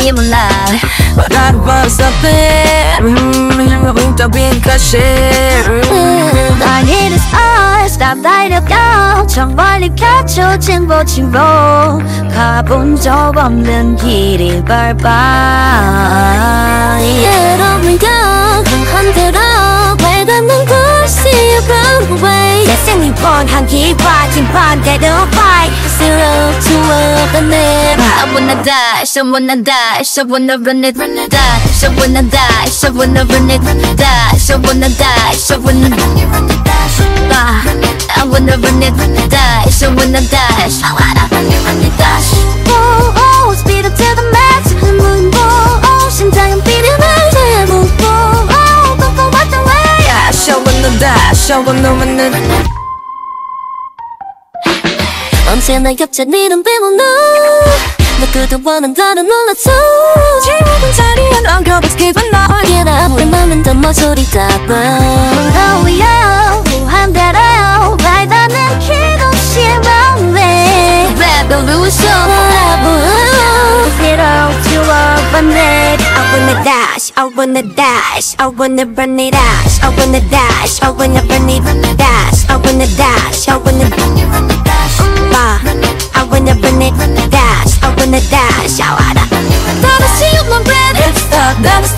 이 몰라 날 벌써 빈 것이 날 it is all stop 달려가 저 멀리 가죠 진보진보 가본 적 없는 길이 밟아 여러분 강한 대로 발담는 곳이 run away 예생이 뻔한 기와 진반대로 fight 스스로 추억은 내봐 I wanna dash, I wanna dash, I wanna run it, run it, dash, I wanna dash, I wanna run it, dash, I wanna dash, I wanna run it, run it, dash, ah, I wanna run it, dash, I wanna dash, I wanna run it, run it, dash. Oh, oh, speed up to the max, moon, oh, oh, 심장은 뛰는 날 제목, oh, oh, go go what the way. dash. I wanna dash, I wanna run it. 언제나 겹쳐 네 눈빛은 너 그동안은 나를 놀랐어 지금 자리엔 엉켜박스 기분 나. Get up 우리 맘은 더 모조리 다 burn Oh yeah 무한 대로 발닿는 길없이 runway Revolution Zero to urban it I wanna dash, I wanna dash I wanna run it dash I wanna dash, I wanna run it dash I wanna dash, I stop, never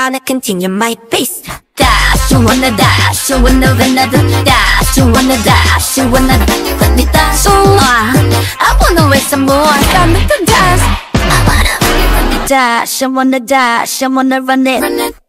Wanna continue my pace Dash, you wanna dash, wanna run another dash, you wanna dash, wanna run it dash, oh I wanna wait some more, I'm the dance. I wanna run it dash, I wanna dash, I wanna run it